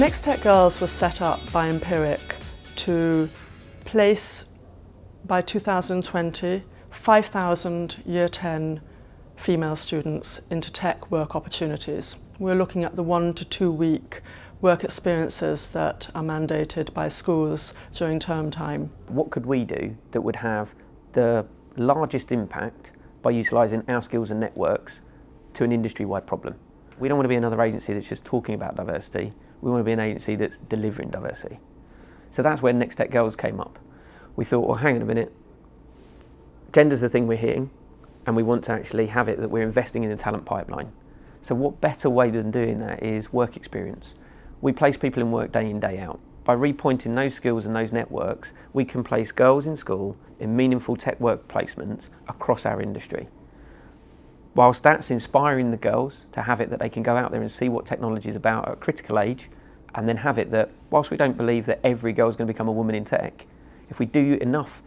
Next Tech Girls was set up by Empiric to place by 2020 5,000 year 10 female students into tech work opportunities. We're looking at the one to two week work experiences that are mandated by schools during term time. What could we do that would have the largest impact by utilising our skills and networks to an industry-wide problem? We don't want to be another agency that's just talking about diversity. We want to be an agency that's delivering diversity. So that's where Next Tech Girls came up. We thought, well, hang on a minute. Gender's the thing we're hitting, and we want to actually have it that we're investing in the talent pipeline. So what better way than doing that is work experience. We place people in work day in, day out. By repointing those skills and those networks, we can place girls in school in meaningful tech work placements across our industry. Whilst that's inspiring the girls to have it that they can go out there and see what technology is about at a critical age, and then have it that whilst we don't believe that every girl is going to become a woman in tech, if we do enough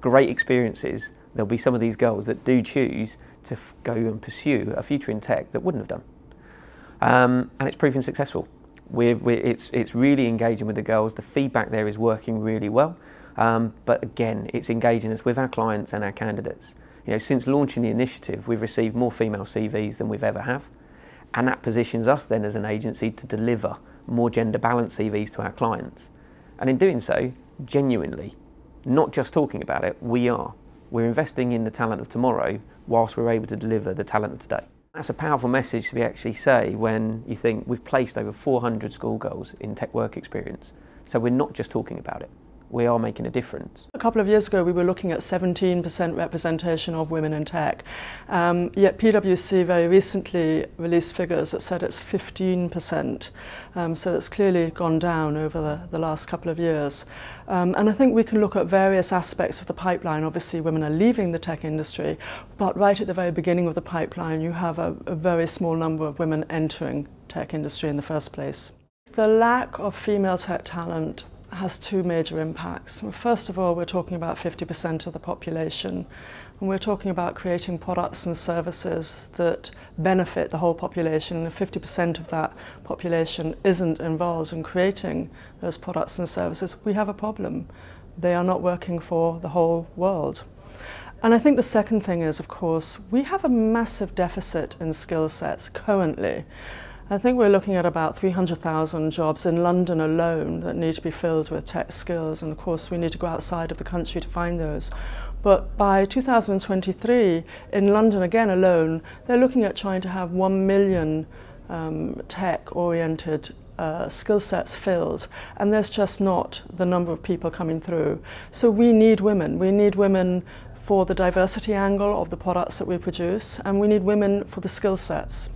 great experiences, there'll be some of these girls that do choose to go and pursue a future in tech that wouldn't have done. Um, and it's proving successful. We're, we're, it's, it's really engaging with the girls. The feedback there is working really well. Um, but again, it's engaging us with our clients and our candidates. You know, since launching the initiative, we've received more female CVs than we've ever have. And that positions us then as an agency to deliver more gender balanced CVs to our clients. And in doing so, genuinely, not just talking about it, we are. We're investing in the talent of tomorrow whilst we're able to deliver the talent of today. That's a powerful message to be actually say when you think we've placed over 400 school schoolgirls in tech work experience. So we're not just talking about it we are making a difference. A couple of years ago we were looking at 17% representation of women in tech, um, yet PwC very recently released figures that said it's 15%, um, so it's clearly gone down over the, the last couple of years. Um, and I think we can look at various aspects of the pipeline. Obviously women are leaving the tech industry, but right at the very beginning of the pipeline you have a, a very small number of women entering tech industry in the first place. The lack of female tech talent has two major impacts. First of all, we're talking about 50% of the population, and we're talking about creating products and services that benefit the whole population. And if 50% of that population isn't involved in creating those products and services, we have a problem. They are not working for the whole world. And I think the second thing is, of course, we have a massive deficit in skill sets currently. I think we're looking at about 300,000 jobs in London alone that need to be filled with tech skills and of course we need to go outside of the country to find those. But by 2023, in London again alone, they're looking at trying to have 1 million um, tech-oriented uh, skill sets filled and there's just not the number of people coming through. So we need women. We need women for the diversity angle of the products that we produce and we need women for the skill sets.